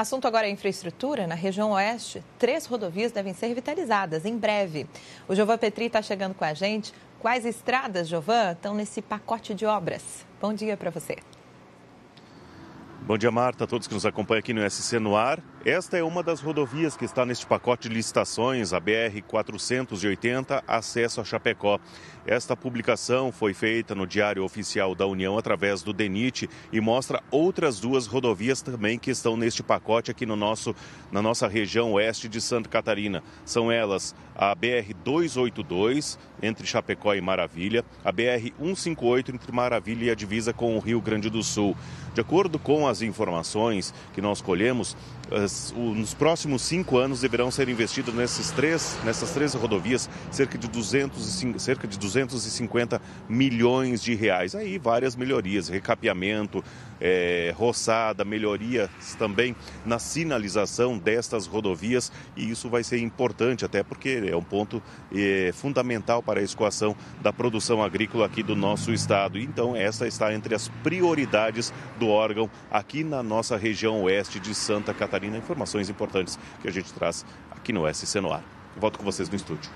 Assunto agora é infraestrutura. Na região oeste, três rodovias devem ser revitalizadas em breve. O Jovan Petri está chegando com a gente. Quais estradas, Jovan, estão nesse pacote de obras? Bom dia para você. Bom dia, Marta, a todos que nos acompanham aqui no SC no Ar. Esta é uma das rodovias que está neste pacote de licitações, a BR-480, acesso a Chapecó. Esta publicação foi feita no Diário Oficial da União através do DENIT e mostra outras duas rodovias também que estão neste pacote aqui no nosso, na nossa região oeste de Santa Catarina. São elas a BR-282, entre Chapecó e Maravilha, a BR-158, entre Maravilha e a divisa com o Rio Grande do Sul. De acordo com as informações que nós colhemos, nos próximos cinco anos deverão ser investidos nesses três, nessas três rodovias cerca de, 200, cerca de 250 milhões de reais. Aí várias melhorias, recapeamento, é, roçada, melhorias também na sinalização destas rodovias e isso vai ser importante até porque é um ponto é, fundamental para a escoação da produção agrícola aqui do nosso estado. Então essa está entre as prioridades do órgão aqui na nossa região oeste de Santa Catarina. Informações importantes que a gente traz aqui no SC no Ar. Volto com vocês no estúdio.